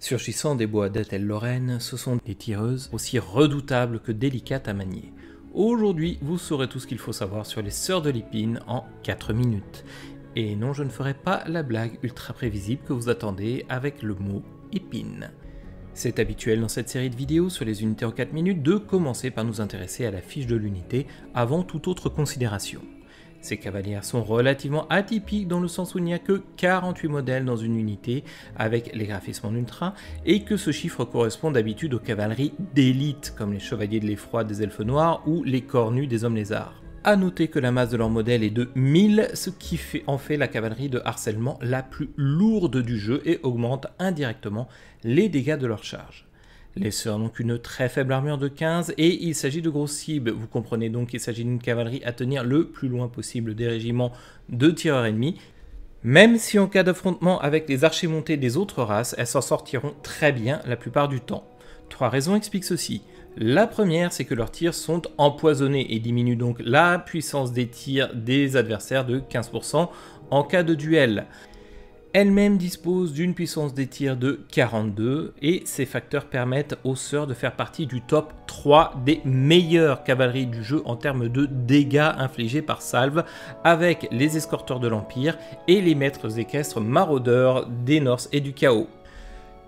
Surgissant des bois d'Athel-Lorraine, ce sont des tireuses aussi redoutables que délicates à manier. Aujourd'hui, vous saurez tout ce qu'il faut savoir sur les sœurs de l'épine en 4 minutes. Et non, je ne ferai pas la blague ultra prévisible que vous attendez avec le mot épine. C'est habituel dans cette série de vidéos sur les unités en 4 minutes de commencer par nous intéresser à la fiche de l'unité avant toute autre considération. Ces cavalières sont relativement atypiques dans le sens où il n'y a que 48 modèles dans une unité avec les graphismes en ultra et que ce chiffre correspond d'habitude aux cavaleries d'élite comme les chevaliers de l'effroi des elfes noirs ou les cornus des hommes lézards. A noter que la masse de leur modèle est de 1000, ce qui fait en fait la cavalerie de harcèlement la plus lourde du jeu et augmente indirectement les dégâts de leur charge. Les sœurs n'ont qu'une très faible armure de 15 et il s'agit de grosses cibles. Vous comprenez donc qu'il s'agit d'une cavalerie à tenir le plus loin possible des régiments de tireurs ennemis. Même si en cas d'affrontement avec les archers montés des autres races, elles s'en sortiront très bien la plupart du temps. Trois raisons expliquent ceci. La première, c'est que leurs tirs sont empoisonnés et diminuent donc la puissance des tirs des adversaires de 15% en cas de duel. Elle-même dispose d'une puissance des tirs de 42 et ces facteurs permettent aux sœurs de faire partie du top 3 des meilleures cavaleries du jeu en termes de dégâts infligés par salve avec les escorteurs de l'Empire et les maîtres équestres maraudeurs des Norse et du Chaos.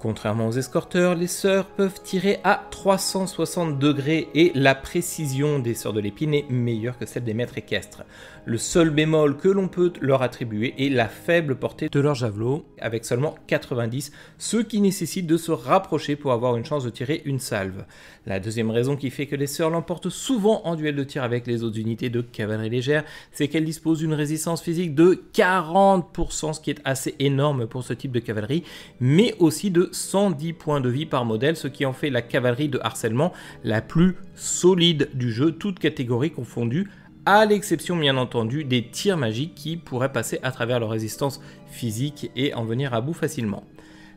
Contrairement aux escorteurs, les sœurs peuvent tirer à 360 degrés et la précision des sœurs de l'épine est meilleure que celle des maîtres équestres. Le seul bémol que l'on peut leur attribuer est la faible portée de leur javelot, avec seulement 90, ce qui nécessite de se rapprocher pour avoir une chance de tirer une salve. La deuxième raison qui fait que les sœurs l'emportent souvent en duel de tir avec les autres unités de cavalerie légère, c'est qu'elles disposent d'une résistance physique de 40%, ce qui est assez énorme pour ce type de cavalerie, mais aussi de 110 points de vie par modèle, ce qui en fait la cavalerie de harcèlement la plus solide du jeu, toute catégorie confondue, à l'exception bien entendu des tirs magiques qui pourraient passer à travers leur résistance physique et en venir à bout facilement.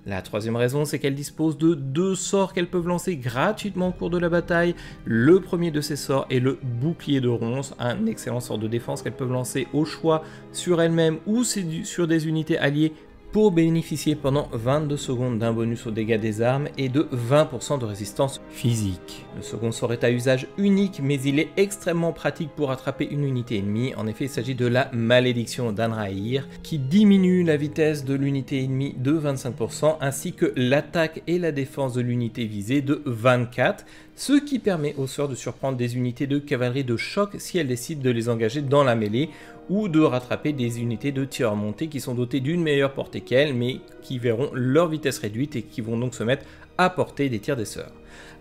La troisième raison, c'est qu'elle dispose de deux sorts qu'elles peuvent lancer gratuitement au cours de la bataille. Le premier de ces sorts est le bouclier de ronce, un excellent sort de défense qu'elles peuvent lancer au choix sur elles-mêmes ou sur des unités alliées pour bénéficier pendant 22 secondes d'un bonus aux dégâts des armes et de 20% de résistance physique. Le second sort est à usage unique mais il est extrêmement pratique pour attraper une unité ennemie. En effet, il s'agit de la malédiction d'Anraïr qui diminue la vitesse de l'unité ennemie de 25% ainsi que l'attaque et la défense de l'unité visée de 24 ce qui permet aux sœurs de surprendre des unités de cavalerie de choc si elles décident de les engager dans la mêlée, ou de rattraper des unités de tireurs montés qui sont dotées d'une meilleure portée qu'elles, mais qui verront leur vitesse réduite et qui vont donc se mettre à portée des tirs des sœurs.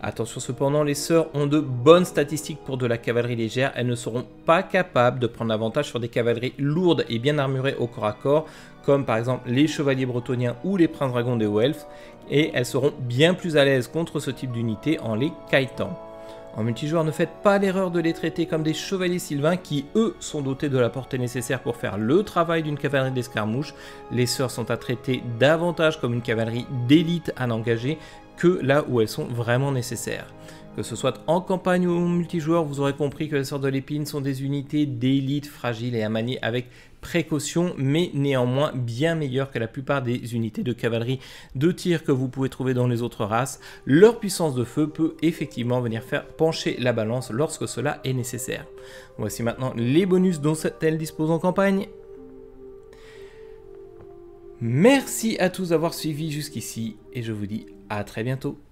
Attention cependant, les sœurs ont de bonnes statistiques pour de la cavalerie légère, elles ne seront pas capables de prendre avantage sur des cavaleries lourdes et bien armurées au corps à corps, comme par exemple les chevaliers bretoniens ou les princes dragons des Welfs, et elles seront bien plus à l'aise contre ce type d'unité en les kitant. En multijoueur, ne faites pas l'erreur de les traiter comme des chevaliers sylvains qui, eux, sont dotés de la portée nécessaire pour faire le travail d'une cavalerie d'escarmouche. Les sœurs sont à traiter davantage comme une cavalerie d'élite à n'engager que là où elles sont vraiment nécessaires. Que ce soit en campagne ou en multijoueur, vous aurez compris que les sœurs de l'épine sont des unités d'élite fragiles et à manier avec précaution, mais néanmoins bien meilleures que la plupart des unités de cavalerie de tir que vous pouvez trouver dans les autres races. Leur puissance de feu peut effectivement venir faire pencher la balance lorsque cela est nécessaire. Voici maintenant les bonus dont elle dispose en campagne. Merci à tous d'avoir suivi jusqu'ici et je vous dis à très bientôt.